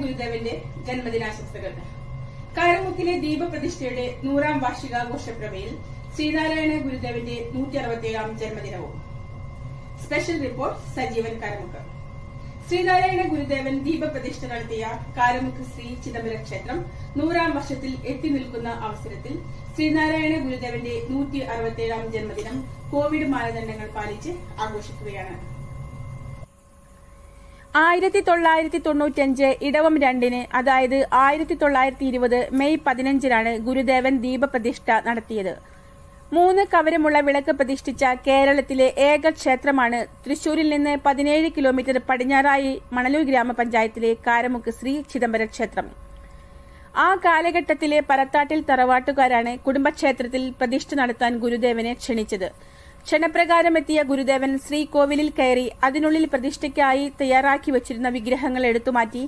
ഗുരുദേവന്റെ ജന്മദിനാശംസകൾ. കാരമുക്കിലെ ദീപപ്രതിഷ്ഠയുടെ നൂറാം വാർഷികാഘോഷ പ്രമേയിൽ ശ്രീനാരായണ ഗുരുദേവന്റെ നൂറ്റി അറുപത്തിയേഴാം ജന്മദിനവും. Special report Sajeevan Karamukku. Sreenarayana Gurudevan ദീപപ്രതിഷ്ഠ നടത്തിയ കാരമുക്ക് ശ്രീ ചിദംബര ക്ഷേത്രം നൂറാം വർഷത്തിൽ എത്തി നിൽക്കുന്ന അവസരത്തിൽ ശ്രീനാരായണ ഗുരുദേവന്റെ നൂറ്റി അറുപത്തിയേഴാം ജന്മദിനം കോവിഡ് മാനദണ്ഡങ്ങൾ പാലിച്ച് ആഘോഷിക്കുകയാണ്. ആയിരത്തി തൊള്ളായിരത്തി തൊണ്ണൂറ്റഞ്ച് ഇടവം രണ്ടിന് അതായത് ആയിരത്തി തൊള്ളായിരത്തി ഇരുപത് മെയ് പതിനഞ്ചിനാണ് ഗുരുദേവൻ ദീപപ്രതിഷ്ഠ നടത്തിയത്. മൂന്ന് കവരമുള്ള വിളക്ക് പ്രതിഷ്ഠിച്ച കേരളത്തിലെ ഏക ക്ഷേത്രമാണ് തൃശൂരിൽ നിന്ന് പതിനേഴ് കിലോമീറ്റർ പടിഞ്ഞാറായി മണലൂർ ഗ്രാമപഞ്ചായത്തിലെ കാരമുക്ക് ശ്രീ ചിദംബര ക്ഷേത്രം. ആ കാലഘട്ടത്തിലെ പരത്താട്ടിൽ തറവാട്ടുകാരാണ് കുടുംബക്ഷേത്രത്തിൽ പ്രതിഷ്ഠ നടത്താൻ ഗുരുദേവനെ ക്ഷണിച്ചത്. ക്ഷണപ്രകാരം എത്തിയ ഗുരുദേവൻ ശ്രീകോവിലിൽ കയറി അതിനുള്ളിൽ പ്രതിഷ്ഠയ്ക്കായി തയ്യാറാക്കി വച്ചിരുന്ന വിഗ്രഹങ്ങൾ എടുത്തുമാറ്റി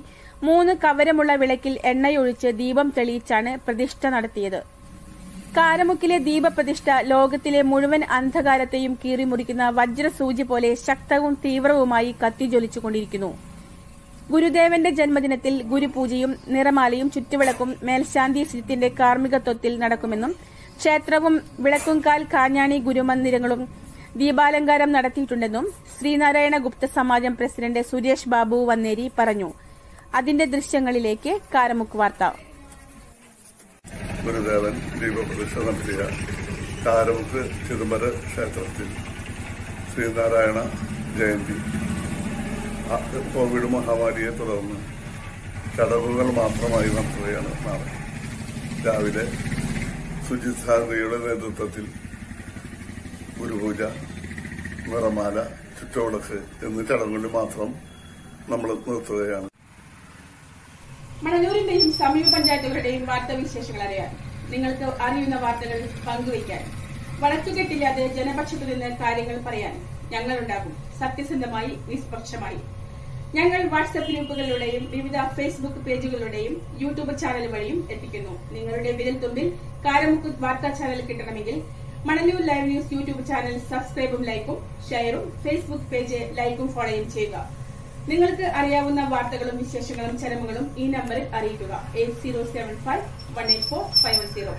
മൂന്ന് കവരമുള്ള വിളക്കിൽ എണ്ണയൊഴിച്ച് ദീപം തെളിയിച്ചാണ് പ്രതിഷ്ഠ നടത്തിയത്. കാരമുക്കിലെ ദീപപ്രതിഷ്ഠ ലോകത്തിലെ മുഴുവൻ അന്ധകാരത്തെയും കീറിമുറിക്കുന്ന വജ്രസൂചി പോലെ ശക്തവും തീവ്രവുമായി കത്തിജ്വലിച്ചുകൊണ്ടിരിക്കുന്നു. ഗുരുദേവന്റെ ജന്മദിനത്തിൽ ഗുരുപൂജയും നിറമാലയും ചുറ്റുവിളക്കും മേൽശാന്തി സിത്തിന്റെ കാർമ്മികത്വത്തിൽ നടക്കുമെന്നും ക്ഷേത്രവും വിളക്കുംകാൽ കാഞ്ഞാണി ഗുരുമന്ദിരങ്ങളും ദീപാലങ്കാരം നടത്തിയിട്ടുണ്ടെന്നും ശ്രീനാരായണ ഗുപ്ത സമാജം പ്രസിഡന്റ് സുരേഷ് ബാബു വന്നേരി പറഞ്ഞു. അതിന്റെ ദൃശ്യങ്ങളിലേക്ക് കാരമുക്ക് വാർത്ത. ഗുരുദേവൻ ദീപപ്രതിഷ്ഠ നടത്തിയ കാരമുക്ക് ചിദംബര ക്ഷേത്രത്തിൽ ശ്രീനാരായണ ജയന്തി. കോവിഡ് മഹാമാരിയെ തുടർന്ന് ചടങ്ങുകൾ മാത്രമായി നടത്തുകയാണ് നാളെ. രാവിലെ സുജിത് സാറിയുടെ നേതൃത്വത്തിൽ ഗുരുപൂജ നിറമാല ചുറ്റോളക്ക് എന്നീ ചടങ്ങുകളിൽ മാത്രം നമ്മൾ നിർത്തുകയാണ്. മണലൂരിന്റെയും സമീപ പഞ്ചായത്തുകളുടെയും വാർത്താവിശേഷങ്ങൾ അറിയാൻ നിങ്ങൾക്ക് അറിയുന്ന വാർത്തകൾ പങ്കുവയ്ക്കാൻ വളച്ചുകെട്ടില്ലാതെ ജനപക്ഷത്തു നിന്ന് കാര്യങ്ങൾ പറയാൻ ഞങ്ങളുണ്ടാകും. സത്യസന്ധമായി നിഷ്പക്ഷമായി. ഞങ്ങൾ വാട്സ്ആപ്പ് ഗ്രൂപ്പുകളിലൂടെയും വിവിധ ഫേസ്ബുക്ക് പേജുകളിലൂടെയും യൂട്യൂബ് ചാനൽ വഴിയും എത്തിക്കുന്നു. നിങ്ങളുടെ വിരൽ തുമ്പിൽ കാരമുക്ക് വാർത്താ ചാനൽ കിട്ടണമെങ്കിൽ Manalur live news YouTube channel സബ്സ്ക്രൈബും ലൈക്കും ഷെയറും ഫേസ്ബുക്ക് പേജ് ലൈക്കും ഫോളോയും ചെയ്യുക. നിങ്ങൾക്ക് അറിയാവുന്ന വാർത്തകളും വിശേഷങ്ങളും ചരമങ്ങളും ഈ നമ്പറിൽ അറിയിക്കുക. Eight zero seven five one eight four five one zero.